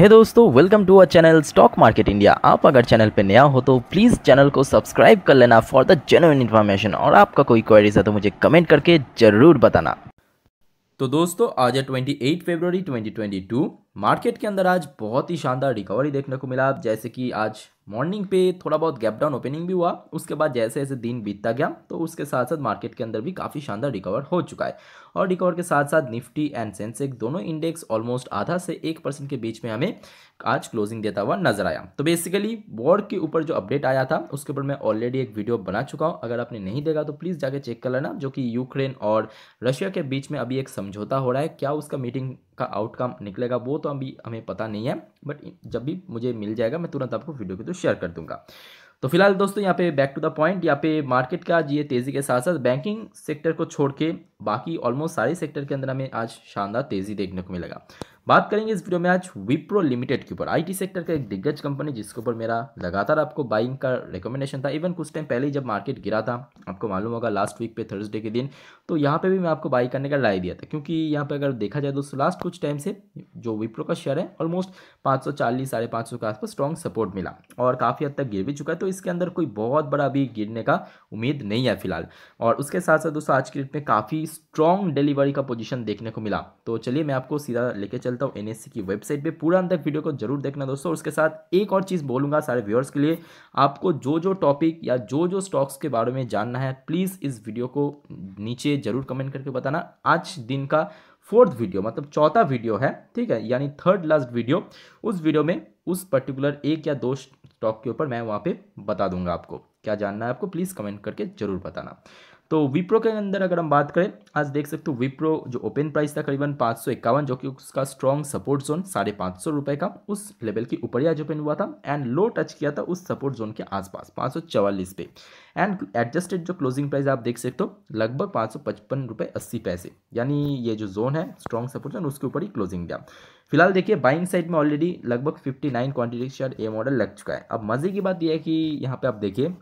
हे hey दोस्तों welcome to our channel stock market India आप अगर चैनल पे नया हो तो प्लीज़ चैनल को सब्सक्राइब कर लेना फॉर द जेन्यून इन्फॉर्मेशन और आपका कोई क्वेरीज है तो मुझे कमेंट करके ज़रूर बताना। तो दोस्तों, आज है 28 फरवरी 2022 मार्केट के अंदर आज बहुत ही शानदार रिकवरी देखने को मिला। जैसे कि आज मॉर्निंग पे थोड़ा बहुत गैप डाउन ओपनिंग भी हुआ, उसके बाद जैसे जैसे दिन बीतता गया तो उसके साथ साथ मार्केट के अंदर भी काफ़ी शानदार रिकवर हो चुका है। और रिकवर के साथ साथ निफ्टी एंड सेंसेक्स दोनों इंडेक्स ऑलमोस्ट आधा से एक परसेंट के बीच में हमें आज क्लोजिंग देता हुआ नज़र आया। तो बेसिकली वॉर के ऊपर जो अपडेट आया था, उसके ऊपर मैं ऑलरेडी एक वीडियो बना चुका हूँ। अगर आपने नहीं देखा तो प्लीज़ जाके चेक कर लेना, जो कि यूक्रेन और रशिया के बीच में अभी एक समझौता हो रहा है, क्या उसका मीटिंग का आउटकम निकलेगा, वो तो अभी हमें पता नहीं है बट जब भी मुझे मिल जाएगा, मैं तुरंत आपको वीडियो के थ्रू शेयर कर दूँगा। तो फ़िलहाल दोस्तों, यहाँ पे बैक टू द पॉइंट यहाँ पे मार्केट का ये तेज़ी के साथ साथ बैंकिंग सेक्टर को छोड़ के बाकी ऑलमोस्ट सारे सेक्टर के अंदर हमें आज शानदार तेज़ी देखने को मिलेगा। बात करेंगे इस वीडियो में आज विप्रो लिमिटेड के ऊपर। आईटी सेक्टर का एक दिग्गज कंपनी जिसके ऊपर मेरा लगातार आपको बाइंग का रिकमेंडेशन था। इवन कुछ टाइम पहले ही जब मार्केट गिरा था, आपको मालूम होगा लास्ट वीक पे थर्सडे के दिन तो यहाँ पे भी मैं आपको बाई करने का राय दिया था। क्योंकि यहाँ पे अगर देखा जाए दोस्तों लास्ट कुछ टाइम से जो विप्रो का शेयर है ऑलमोस्ट पाँच सौ चालीस, साढ़े पाँच सौ के आसपास स्ट्रॉन्ग सपोर्ट मिला। और काफ़ी हद तक गिर भी चुका है तो इसके अंदर कोई बहुत बड़ा अभी गिरने का उम्मीद नहीं है फ़िलहाल। और उसके साथ साथ दोस्तों, आज की डेट में काफ़ी स्ट्रॉन्ग डिलीवरी का पोजिशन देखने को मिला। तो चलिए मैं आपको सीधा लेके चलता हूँ एनएससी की वेबसाइट पे। पूरा अंत तक वीडियो को ज़रूर देखना दोस्तों। उसके साथ एक और चीज़ बोलूँगा सारे व्यूअर्स के लिए। आपको जो जो टॉपिक या जो जो स्टॉक्स के बारे में जानना है प्लीज़ इस वीडियो को नीचे ज़रूर कमेंट करके बताना। आज दिन का फोर्थ वीडियो मतलब चौथा वीडियो है, ठीक है? यानी थर्ड लास्ट वीडियो उस वीडियो में उस पर्टिकुलर एक या दो स्टॉक के ऊपर मैं वहाँ पे बता दूँगा आपको। क्या जानना है आपको प्लीज़ कमेंट करके ज़रूर बताना। तो विप्रो के अंदर अगर हम बात करें, आज देख सकते हो विप्रो जो ओपन प्राइस था करीबन पाँच सौ इक्यावन, जो कि उसका स्ट्रॉन्ग सपोर्ट जोन साढ़े पाँच सौ रुपये का, उस लेवल की ऊपर ही आज ओपन हुआ था एंड लो टच किया था उस सपोर्ट जोन के आसपास, पाँच सौ चवालीस पे। एंड एडजस्टेड जो क्लोजिंग प्राइस आप देख सकते हो, लगभग पाँच सौ पचपन रुपये अस्सी पैसे। यानी ये जो जोन है स्ट्रॉन्ग सपोर्ट जोन उसके ऊपर ही क्लोजिंग दिया फ़िलहाल देखिए बाइंग साइड में ऑलरेडी लगभग 59 क्वांटिटी शेयर ए मॉडल लग चुका है। अब मज़े की बात यह है कि यहाँ पे आप देखिए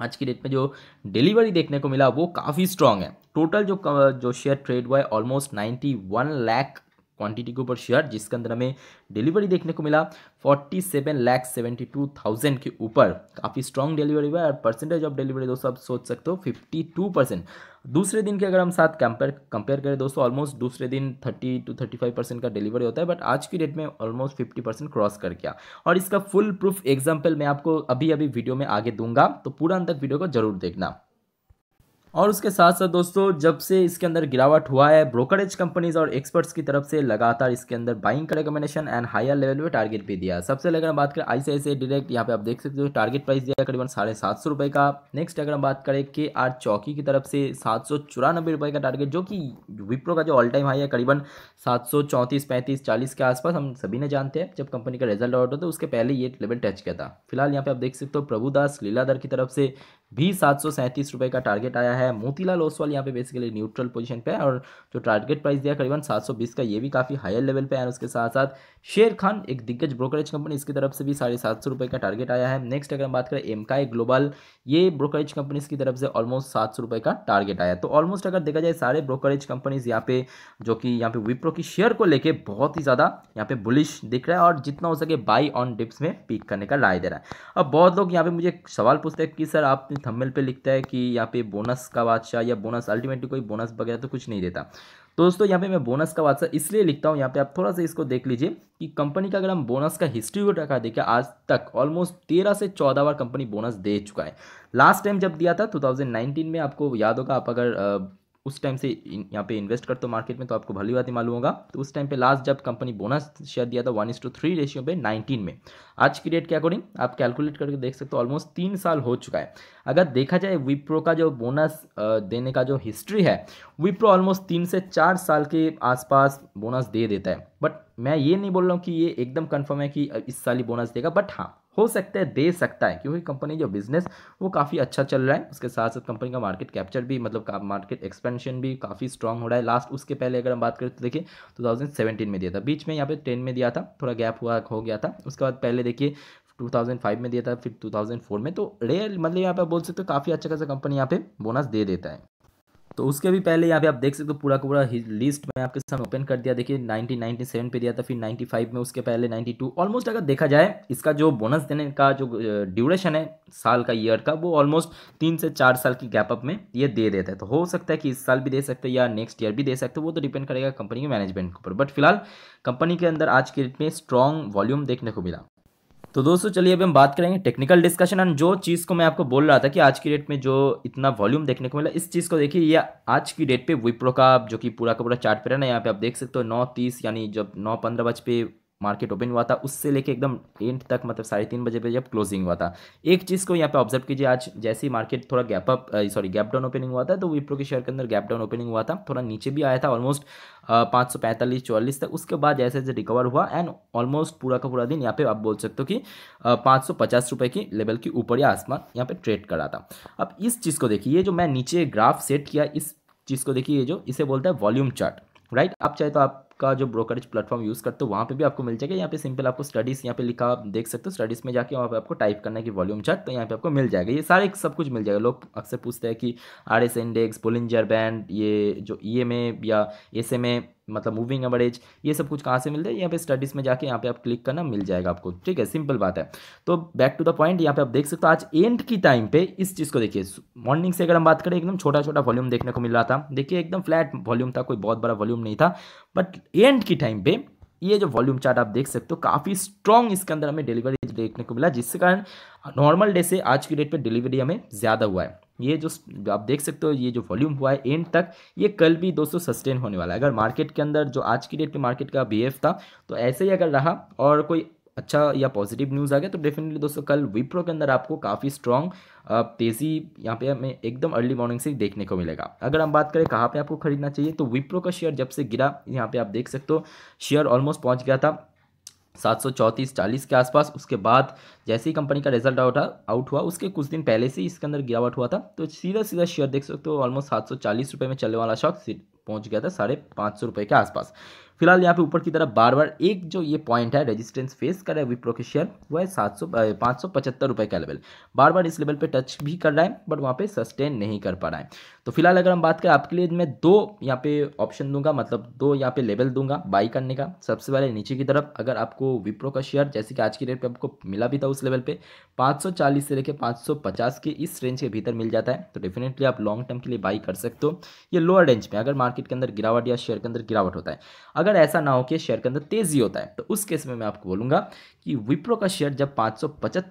आज की डेट में जो डिलीवरी देखने को मिला, वो काफ़ी स्ट्रांग है। टोटल जो जो शेयर ट्रेड हुआ है almost ninety one lakh quantity के ऊपर शेयर जिसके अंदर हमें डिलीवरी देखने को मिला forty seven lakh seventy two thousand के ऊपर। काफ़ी स्ट्रॉन्ग डिलीवरी हुआ है, और परसेंटेज ऑफ़ डिलीवरी दोस्तों, आप सोच सकते हो फिफ्टी टू परसेंट दूसरे दिन के अगर हम साथ कंपेयर कंपेयर करें दोस्तों ऑलमोस्ट दूसरे दिन thirty two thirty five percent का डिलीवरी होता है बट आज की डेट में ऑलमोस्ट फिफ्टी परसेंट क्रॉस कर गया और इसका फुल प्रूफ एग्ज़ाम्पल मैं आपको अभी अभी वीडियो में आगे दूँगा तो पूरा अंत तक वीडियो को ज़रूर देखना। और उसके साथ साथ दोस्तों, जब से इसके अंदर गिरावट हुआ है, ब्रोकरेज कंपनीज़ और एक्सपर्ट्स की तरफ़ से लगातार इसके अंदर बाइंग का रिकमेंडेशन एंड हायर लेवल पे टारगेट भी दिया। सबसे अगर हम बात करें आईसीआईसीआई डायरेक्ट यहाँ पे आप देख सकते हो टारगेट प्राइस दिया करीबन साढ़े सात सौ रुपये का। नेक्स्ट अगर हम बात करें के आर चौकी की तरफ़ से, सात सौ चौरानबे रुपये का टारगेट जो कि विप्रो का जो ऑल टाइम हाई है, करीबन सात सौ चौंतीस, पैंतीस, चालीस के आसपास, हम सभी ने जानते हैं, जब कंपनी का रिज़ल्ट आउट होता है उसके पहले ये लेवल टच किया था। फ़िलहाल यहाँ पे आप देख सकते हो प्रभुदास लीलाधर की तरफ़ से भी सात सौ सैंतीस रुपये का टारगेट आया है। मोतीलाल ओसवाल यहाँ पे बेसिकली न्यूट्रल पोजीशन पे है और जो टारगेट प्राइस दिया करीबन सात सौ बीस का, ये भी काफ़ी हायर लेवल पे है उसके साथ साथ शेर खान, एक दिग्गज ब्रोकरेज कंपनी इसकी तरफ़ से भी साढ़े सात सौ रुपये का टारगेट आया है। नेक्स्ट अगर हम बात करें एमकाई ग्लोबल ये ब्रोकरेज कंपनीज़ की तरफ़ से ऑलमोस्ट सात सौ रुपये का टारगेट आया तो ऑलमोस्ट अगर देखा जाए, सारे ब्रोकरेज कंपनीज़ यहाँ पे, जो कि यहाँ पे विप्रो की शेयर को लेकर बहुत ही ज़्यादा यहाँ पे बुलिश दिख रहा है और जितना हो सके बाई ऑन डिप्स में पीक करने का राय दे रहा है। अब बहुत लोग यहाँ पे मुझे सवाल पूछते हैं कि, सर आपने थंबनेल पे लिखता है कि यहाँ पे बोनस का बादशाह या बोनस अल्टीमेटली कोई बोनस वगैरह तो कुछ नहीं देता। तो दोस्तों, यहाँ पे मैं बोनस का बादशाह इसलिए लिखता हूँ, यहाँ पे आप थोड़ा सा इसको देख लीजिए कि कंपनी का अगर हम बोनस का हिस्ट्री को रखा देखिए आज तक ऑलमोस्ट तेरह से चौदह बार कंपनी बोनस दे चुका है। लास्ट टाइम जब दिया था 2019 में, आपको याद होगा, आप अगर उस टाइम से यहाँ पे इन्वेस्ट करते हो मार्केट में तो आपको भली बात ही मालूम होगा। तो उस टाइम पे लास्ट जब कंपनी बोनस शेयर दिया था one is two three ratio पे नाइनटीन में। आज की डेट के अकॉर्डिंग आप कैलकुलेट करके देख सकते हो ऑलमोस्ट तीन साल हो चुका है। अगर देखा जाए विप्रो का जो बोनस देने का जो हिस्ट्री है विप्रो ऑलमोस्ट तीन से चार साल के आसपास बोनस दे देता है। बट मैं ये नहीं बोल रहा हूँ कि ये एकदम कन्फर्म है कि इस साल ही बोनस देगा बट हाँ हो सकता है, दे सकता है, क्योंकि कंपनी जो बिज़नेस वो काफ़ी अच्छा चल रहा है। उसके साथ साथ कंपनी का मार्केट कैप्चर भी मतलब मार्केट एक्सपेंशन भी काफ़ी स्ट्रॉन्ग हो रहा है। लास्ट उसके पहले अगर हम बात करें तो देखिए 2017 में दिया था। बीच में यहाँ पे टेन में दिया था, थोड़ा गैप हुआ, हो गया था। उसके बाद पहले देखिए 2005 में दिया था, फिर 2004 में। तो रेयर मतलब यहाँ पे बोल सकते हो, काफ़ी अच्छा खासा कंपनी यहाँ पे बोनस दे देता है। तो उसके भी पहले यहाँ पे आप देख सकते हो पूरा का पूरा लिस्ट मैं आपके सामने ओपन कर दिया। देखिए 1997 पे दिया था, फिर 95 में उसके पहले 92 ऑलमोस्ट अगर देखा जाए, इसका जो बोनस देने का जो ड्यूरेशन है, साल का ईयर का, वो ऑलमोस्ट तीन से चार साल की गैप अप में ये दे देता है। तो हो सकता है कि इस साल भी दे सकते हैं या नेक्स्ट ईयर भी दे सकते हो, वो तो डिपेंड करेगा कंपनी के मैनेजमेंट के ऊपर। बट फ़िलहाल कंपनी के अंदर आज के डेट में स्ट्रॉन्ग वॉल्यूम देखने को मिला। तो दोस्तों, चलिए अभी हम बात करेंगे टेक्निकल डिस्कशन एंड जो चीज़ को मैं आपको बोल रहा था कि आज की डेट में जो इतना वॉल्यूम देखने को मिला, इस चीज़ को देखिए, ये आज की डेट पे विप्रो का, जो कि पूरा का पूरा चार्ट पे है ना यहाँ पे आप देख सकते हो नौ तीस, यानी जब नौ पंद्रह बज पे मार्केट ओपन हुआ था, उससे लेके एकदम एंड तक मतलब साढ़े तीन बजे पे जब क्लोजिंग हुआ था। एक चीज़ को यहाँ पे ऑब्ज़र्व कीजिए, आज जैसे ही मार्केट थोड़ा gap up sorry gap down opening हुआ था तो विप्रो के शेयर के अंदर गैप डाउन ओपनिंग हुआ था, थोड़ा नीचे भी आया था ऑलमोस्ट पाँच सौ पैंतालीस, चौवालीस तक, उसके बाद जैसे जैसे रिकवर हुआ एंड ऑलमोस्ट पूरा का पूरा दिन यहाँ पे आप बोल सकते हो कि पाँच सौ पचास रुपये की लेवल की ऊपर या आसमान यहाँ पे ट्रेड करा था। अब इस चीज़ को देखिए, ये जो मैं नीचे ग्राफ सेट किया, इस चीज़ को देखिए, ये जो इसे बोलता है वॉल्यूम चार्ट राइट आप चाहे तो आप का जो ब्रोकरेज प्लेटफॉर्म यूज़ करते हो, वहाँ पे भी आपको मिल जाएगा। यहाँ पे सिंपल आपको स्टडीज़ यहाँ पे लिखा आप देख सकते हो स्टडीज़ में जाके वहाँ पे आपको टाइप करना है कि वॉल्यूम चार्ट तो यहाँ पे आपको मिल जाएगा। ये सारे सब कुछ मिल जाएगा। लोग अक्सर पूछते हैं कि आर इंडेक्स बोलिंजर बैंड ये जो ई एम ए या ए मतलब मूविंग एवरेज ये सब कुछ कहाँ से मिलता है? यहाँ पे स्टडीज़ में जाके यहाँ पे आप क्लिक करना मिल जाएगा आपको। ठीक है सिंपल बात है। तो बैक टू द पॉइंट यहाँ पे आप देख सकते हो, आज एंड की टाइम पे इस चीज़ को देखिए। मॉर्निंग से अगर हम बात करें, एकदम छोटा छोटा वॉल्यूम देखने को मिल रहा था। देखिए, एकदम फ्लैट वॉल्यूम था, कोई बहुत बड़ा वॉल्यूम नहीं था। बट एंड की टाइम पे ये जो वॉल्यूम चार्ट आप देख सकते हो, काफ़ी स्ट्रॉन्ग इसके अंदर हमें डिलीवरी देखने को मिला, जिसके कारण नॉर्मल डे से आज की डेट पे डिलीवरी हमें ज़्यादा हुआ है। ये जो आप देख सकते हो, ये जो वॉल्यूम हुआ है एंड तक, ये कल भी दोस्तों सस्टेन होने वाला है। अगर मार्केट के अंदर जो आज की डेट पे मार्केट का बीएफ था तो ऐसे ही अगर रहा और कोई अच्छा या पॉजिटिव न्यूज़ आ गया तो डेफिनेटली दोस्तों कल विप्रो के अंदर आपको काफ़ी स्ट्रॉन्ग तेज़ी यहाँ पे हमें एकदम अर्ली मॉर्निंग से देखने को मिलेगा। अगर हम बात करें कहाँ पे आपको खरीदना चाहिए तो विप्रो का शेयर जब से गिरा, यहाँ पे आप देख सकते हो शेयर ऑलमोस्ट पहुँच गया था सात सौ चालीस के आसपास। उसके बाद जैसे ही कंपनी का रिज़ल्ट आउट आउट हुआ, उसके कुछ दिन पहले से ही इसके अंदर गिरावट हुआ था। तो सीधा सीधा शेयर देख सकते हो ऑलमोस्ट सात सौ चालीस रुपये में चलने वाला शॉक पहुँच गया था साढ़े पाँच सौ रुपये के आसपास। फ़िलहाल यहाँ पे ऊपर की तरफ़ बार बार एक जो ये पॉइंट है रेजिस्टेंस फेस कर रहा है विप्रो के शेयर वो है सात सौ पाँच सौ पचहत्तर रुपये का लेवल बार बार इस लेवल पे टच भी कर रहा है बट वहाँ पे सस्टेन नहीं कर पा रहा है। तो फ़िलहाल अगर हम बात करें आपके लिए, मैं दो यहाँ पे ऑप्शन दूँगा मतलब दो यहाँ पे लेवल दूँगा बाई करने का। सबसे पहले नीचे की तरफ़, अगर आपको विप्रो का शेयर जैसे कि आज की डेट पर आपको मिला भी था उस लेवल पर 540 से लेकर 550 के इस रेंज के भीतर मिल जाता है। तो डेफिनेटली आप लॉन्ग टर्म के लिए बाई कर सकते हो। ये लोअर रेंज में अगर मार्केट के अंदर गिरावट या शेयर के अंदर गिरावट होता है। अगर ऐसा ना हो कि शेयर के अंदर तेज़ी होता है तो उस केस में मैं आपको बोलूँगा कि विप्रो का शेयर जब पाँच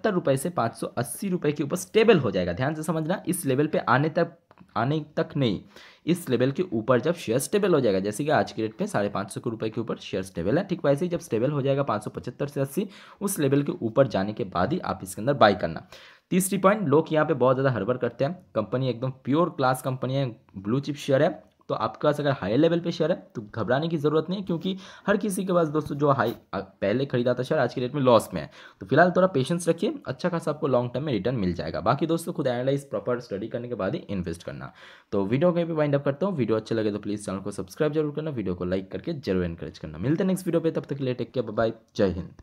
रुपए से पाँच रुपए के ऊपर स्टेबल हो जाएगा। ध्यान से समझना, इस लेवल पे आने तक आने तक नहीं, इस लेवल के ऊपर जब शेयर स्टेबल हो जाएगा, जैसे कि आज के रेट पे साढ़े पाँच सौ रुपए के ऊपर शेयर स्टेबल है, ठीक वैसे ही जब स्टेबल हो जाएगा पाँच सौ पचहत्तर से अस्सी, उस लेवल के ऊपर जाने के बाद ही आप इसके अंदर बाई करना। तीसरी पॉइंट लोग यहाँ पे बहुत ज़्यादा हड़बड़ करते हैं। कंपनी एकदम प्योर क्लास कंपनी है ब्लू चिप शेयर है। तो आपके पास अगर हाई लेवल पे शेयर है तो घबराने की ज़रूरत नहीं है, क्योंकि हर किसी के पास दोस्तों जो हाई पहले खरीदा था शेयर आज की डेट में लॉस में है। तो फ़िलहाल थोड़ा पेशेंस रखिए अच्छा खासा आपको लॉन्ग टर्म में रिटर्न मिल जाएगा। बाकी दोस्तों, खुद एनालाइज प्रॉपर स्टडी करने के बाद ही इन्वेस्ट करना। तो वीडियो कहीं भी वाइंड अप करता हूँ। वीडियो अच्छे लगे तो प्लीज़ चैनल को सब्सक्राइब ज़रूर करना। वीडियो को लाइक करके ज़रूर एनकरेज करना। मिलते नेक्स्ट वीडियो पर तब तक ले टेक केयर बाय जय हिंद।